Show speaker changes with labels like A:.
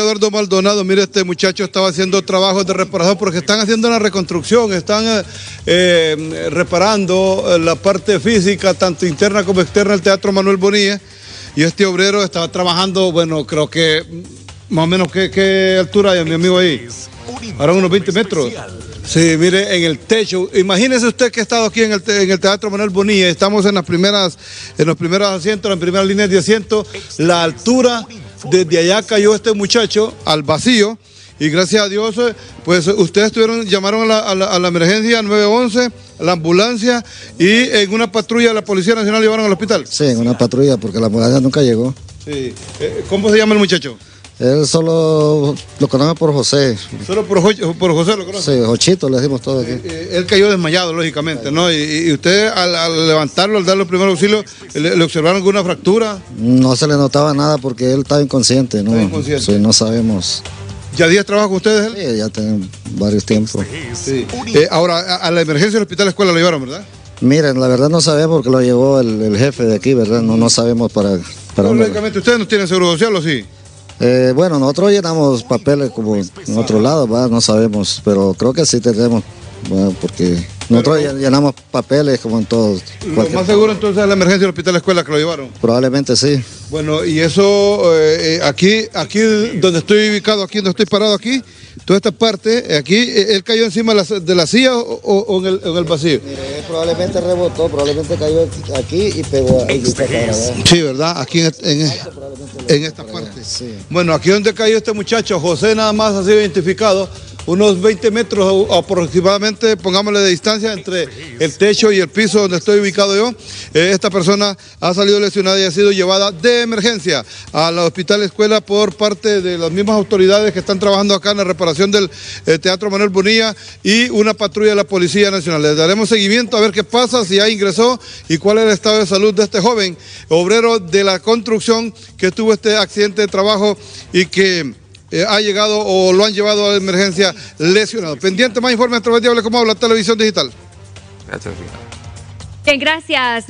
A: Eduardo Maldonado, mire, este muchacho estaba haciendo trabajos de reparación porque están haciendo una reconstrucción, están eh, eh, reparando eh, la parte física, tanto interna como externa del Teatro Manuel Bonilla. Y este obrero estaba trabajando, bueno, creo que más o menos, ¿qué, altura hay, mi amigo ahí? Ahora unos 20 metros. Sí, mire, en el techo. Imagínese usted que ha estado aquí en el, en el Teatro Manuel Bonilla. Estamos en las primeras, en los primeros asientos, en las primeras líneas de asiento. La altura, desde allá cayó este muchacho al vacío. Y gracias a Dios, eh, pues ustedes tuvieron, llamaron a la, a la, a la emergencia 911, a la ambulancia y en una patrulla de la Policía Nacional llevaron al hospital.
B: Sí, en una patrulla, porque la ambulancia nunca llegó.
A: Sí. Eh, ¿Cómo se llama el muchacho?
B: Él solo lo conoce por José.
A: Solo por, por José lo conoce.
B: Sí, Jochito le decimos todo aquí.
A: Eh, él cayó desmayado, lógicamente, ¿no? Y, y usted al, al levantarlo, al darle el primer auxilio, ¿le, le observaron alguna fractura?
B: No se le notaba nada porque él estaba inconsciente. No,
A: Estaba inconsciente.
B: Sí, no sabemos.
A: ¿Ya días trabaja con ustedes él?
B: Sí, ya tienen varios tiempos.
A: Sí. Eh, ahora, a, a la emergencia del hospital escuela lo llevaron, ¿verdad?
B: Miren, la verdad no sabemos porque lo llevó el, el jefe de aquí, ¿verdad? No, no sabemos para, para
A: No, lógicamente, ustedes no tienen seguro social, ¿o sí?
B: Eh, bueno, nosotros llenamos papeles como en otro lado. No sabemos, pero creo que sí tenemos, ¿verdad? porque nosotros
A: Pero-
B: llenamos papeles como en todos.
A: Lo más seguro entonces es la emergencia del hospital escuela que lo llevaron.
B: Probablemente sí.
A: Bueno, y eso, eh, eh, aquí, aquí donde estoy ubicado, aquí donde estoy parado aquí, toda esta parte, eh, aquí, él cayó encima de la, de la silla o, en, el, en el vacío.
B: probablemente rebotó, probablemente cayó aquí y pegó ahí.
A: Sí, ¿verdad? Aquí en, en- en esta parte.
B: Sí.
A: Bueno, aquí donde cayó este muchacho, José nada más ha sido identificado, unos 20 metros aproximadamente, pongámosle de distancia entre el techo y el piso donde estoy ubicado yo. Eh, esta persona ha salido lesionada y ha sido llevada de emergencia al hospital escuela por parte de las mismas autoridades que están trabajando acá en la reparación del eh, Teatro Manuel Bonilla y una patrulla de la Policía Nacional. Les daremos seguimiento a ver qué pasa, si ya ingresó y cuál es el estado de salud de este joven obrero de la construcción que tuvo este accidente de trabajo y que eh, ha llegado o lo han llevado a la emergencia lesionado. Pendiente más informes a través de Hable Como Habla Televisión Digital.
C: Gracias.
D: Bien, gracias.